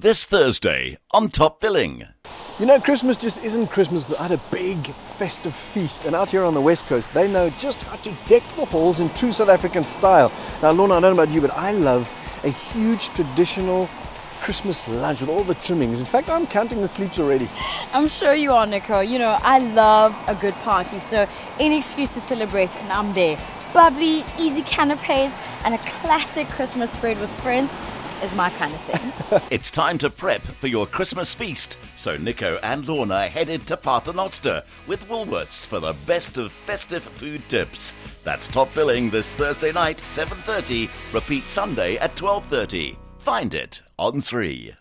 this Thursday on Top Billing. You know, Christmas just isn't Christmas without a big festive feast. And out here on the West Coast, they know just how to deck the halls in true South African style. Now, Lorna, I don't know about you, but I love a huge traditional Christmas lunch with all the trimmings. In fact, I'm counting the sleeps already. I'm sure you are, Nico. You know, I love a good party, so any excuse to celebrate, and I'm there. Bubbly, easy canapes, and a classic Christmas spread with friends is my kind of thing. It's time to prep for your Christmas feast. So Nico and Lorna headed to Paternoster with Woolworths for the best of festive food tips. That's Top Billing this Thursday night, 7.30. Repeat Sunday at 12.30. Find it on 3.